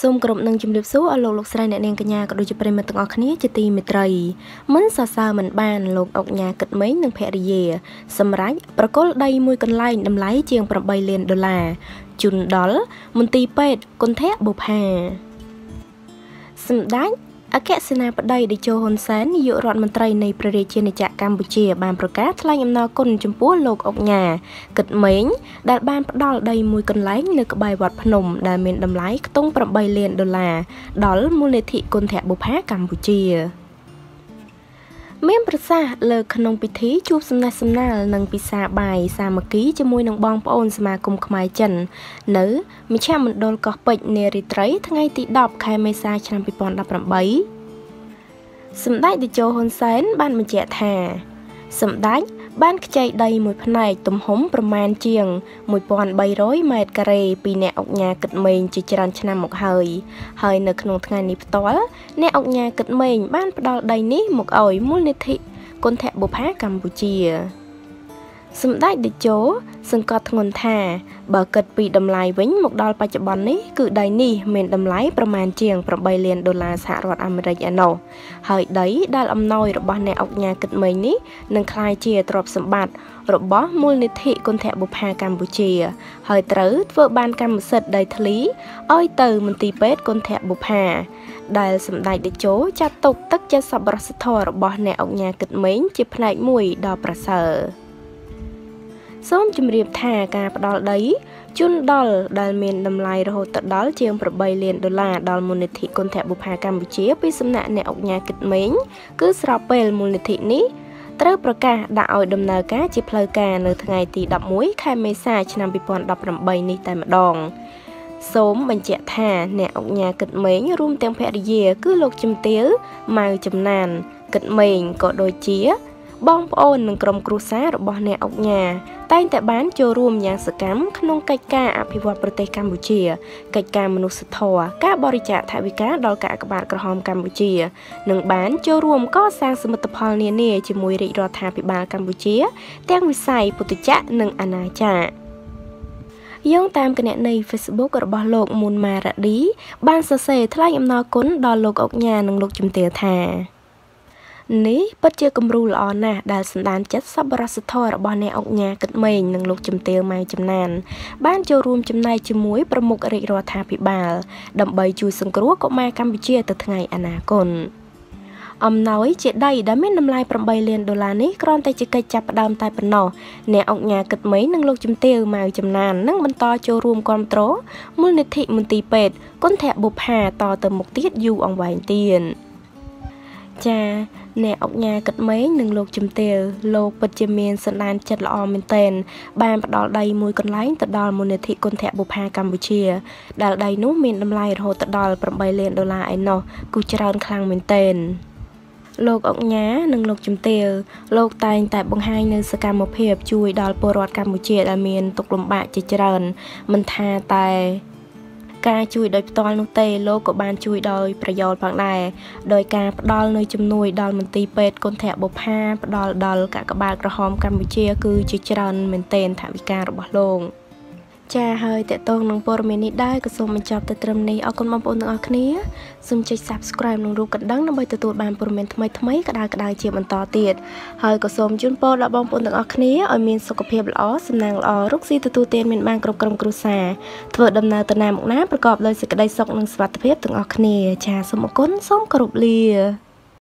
សូមគោរពនឹងជំរាបសួរអស់លោកលោកស្រីអ្នកនាងកញ្ញាក៏ដូចជាប្រិយមិត្តទាំងអស់គ្នាជាទីមេត្រីមិនសរសើរមិនបានលោកអុកញ៉ាគិតមេងនិងភរិយា សម្រាប់ប្រកុលដីមួយកន្លែងតម្លៃជាង8លានដុល្លារជូនដល់មន្ទីរពេទ្យគុណធៈបុផាសម្ដេច អគ្គសេនាបតីតេជោហ៊ុនសែននាយករដ្ឋមន្ត្រីនៃព្រះរាជាណាចក្រកម្ពុជាបានប្រកាសថ្លែងអំណរគុណចំពោះលោកអុកញ៉ាគិតមេងដែលបានផ្ដល់ដីមួយកន្លែងនៅក្បែរវត្តភ្នំដែលមានតម្លៃខ្ទង់8លានដុល្លារដល់មូលនិធិគុណធបុផាកម្ពុជា មានប្រសាសន៍លើក្នុងពិធីជួបសំណេះសំណាលនិងពិសាបាយសាមគ្គីជាមួយនឹងបងប្អូនសមាគមខ្មែរចិន នៅមជ្ឈមណ្ឌលកោះពេជ្រនារីត្រី ថ្ងៃទី10ខែមេសាឆ្នាំ2018សម្ដេចតេជោហ៊ុនសែនបានបញ្ជាក់ថាសម្ដេច បានខ្ចីដីមួយផ្នែកទំហំប្រមាណជាង1300ម៉ែត្រការ៉េពីអ្នកអុកញ៉ាគិតមេងជាច្រើនឆ្នាំមកហើយហើយនៅក្នុងថ្ងៃនេះផ្ទាល់អ្នកអុកញ៉ាគិតមេងបានផ្ដល់ដីនេះមកឲ្យមូលនិធិគុណធបុផាកម្ពុជា សម្ដេចតេជោសង្កត់ធ្ងន់ថា បើគិតពីតម្លៃវិញមកដល់បច្ចុប្បន្ននេះគឺដីនេះមានតម្លៃប្រមាណជាង8លានដុល្លារសហរដ្ឋអាមេរិកឯណោះហើយដីដែលអំណោយរបស់អ្នកអុកញ៉ាគិតមេងនេះនឹងក្លាយជាទ្រព្យសម្បត្តិរបស់មូលនិធិគុណធបុផាកម្ពុជា ហើយត្រូវធ្វើបានកម្មសិទ្ធិដីធ្លីឲ្យទៅមន្ទីរពេទ្យគុណធបុផាដែលសម្ដេចតេជោចាត់ទុកទឹកចិត្តសប្បុរសធម៌របស់អ្នកអុកញ៉ាគិតមេងជាផ្នែកមួយដ៏ប្រសើរ សូមជម្រាបថាការផ្ដល់ដីជូនដល់ដែលមានតម្លៃរហូតដល់ជាង8លានដុល្លារដល់មូលនិធិគុណធបុផាកម្ពុជាពីសំណាក់អ្នកអុកញ៉ាគិតមេងគឺស្របពេលមូលនិធិនេះត្រូវប្រកាសដាក់ឲ្យដំណើរការជាផ្លូវការនៅថ្ងៃទី11ខែមេសាឆ្នាំ2018នេះតែម្ដងសូមបញ្ជាក់ថាអ្នកអុកញ៉ាគិតមេងរួមទាំងភរិយា គឺលោកជំទាវម៉ៅចំណានគិតមេងក៏ដូចជា បងប្អូននិងក្រុមគ្រួសាររបស់អ្នកអុកញ៉ាតែងតែបានចូលរួមយ៉ាងសកម្មក្នុងកិច្ចការអភិវឌ្ឍប្រទេសកម្ពុជាកិច្ចការមនុស្សធម៌ការបរិច្ចាគថវិកាដល់កាកបាទក្រហមកម្ពុជានិងបានចូលរួមកសាងសមិទ្ធផលនានាជាមួយរាជរដ្ឋាភិបាលកម្ពុជា ទាំងវិស័យពុទ្ធចក្រនិងអាណាចក្រយោងតាមគណនី Facebook របស់លោកមូនម៉ារ៉ាឌីបានសរសេរថ្លែងអំណរគុណដល់លោកអុកញ៉ានិងលោកជំទាវថា នេះពិតជាគំរូល្អណាស់ដែលសម្ដានចិត្តសប្បុរសធម៌របស់អ្នកអុកញ៉ាគិតមេងនិងលោកជំទាវម៉ៅចំណាន បានចូលរួមចំណែកជាមួយប្រមុខរាជរដ្ឋាភិបាល ដើម្បីជួយសង្គ្រោះកុមារកម្ពុជាទៅថ្ងៃអនាគតអំណោយជាដីដែលមានតម្លៃ8លានដុល្លារនេះគ្រាន់តែជាកិច្ចចាប់ផ្ដើមតែប៉ុណ្ណោះអ្នកអង្គញាគិតមេនិងលោកជំទាវម៉ៅចំណាននឹងបន្តចូលរួមគ្រប់គ្រងមូលនិធិមន្ទីរពេទ្យគុណធបុផាតទៅមុខទៀតយូរអង្វែងទៀតចា អ្នកអុកញ៉ាគិតមេងនិងលោកជំទាវលោកពិតជាមានសន្តានចិត្តល្អមែនទែនបានផ្ដល់ដីមួយកន្លែងទៅដល់មូលនិធិគុណធបុផាកម្ពុជាដែលដីនោះមានតម្លៃរហូតដល់8លានដុល្លារឯណោះគឺច្រើនខ្លាំងមែនទែនលោកអុកញ៉ានិងលោកជំទាវលោកតែងតែបង្ហាញនៅសកម្មភាពជួយដល់ពលរដ្ឋកម្ពុជាដែលមានទុក្ខលំបាកជាច្រើនមិនថាតែ ការជួយដោយផ្ទាល់នោះទេលោកក៏បានជួយដោយប្រយោលផងដែរដោយការផ្ដល់នៅជំនួយដល់មន្ទីរពេទ្យគុណធបុផាផ្ដល់ដល់កាកបាទក្រហមកម្ពុជា គឺជាច្រើនមែនទែនថវិការបស់លោក ចាហើយតកតងនឹងព័ត៌មាននេះដែរក៏សូមបញ្ចប់ទៅត្រឹមនេះអរគុណបងប្អូនទាំងអស់គ្នាសូមចុច Subscribe និងរូបកណ្ដឹងដើម្បីទទួលបានព័ត៌មានថ្មីថ្មីក្តៅក្តៅជាបន្តទៀតហើយក៏សូមជូនពរដល់បងប្អូនទាំងអស់គ្នាឲ្យមានសុខភាពល្អសំណាងល្អរកស៊ីទទួលទានមានបានគ្រប់ក្រុមគ្រួសារធ្វើដំណើរទៅណាមកណាប្រកបដោយសេចក្តីសុខនិងសុវត្ថិភាពទាំងអស់គ្នាចាសូមអរគុណសូមគោរពលា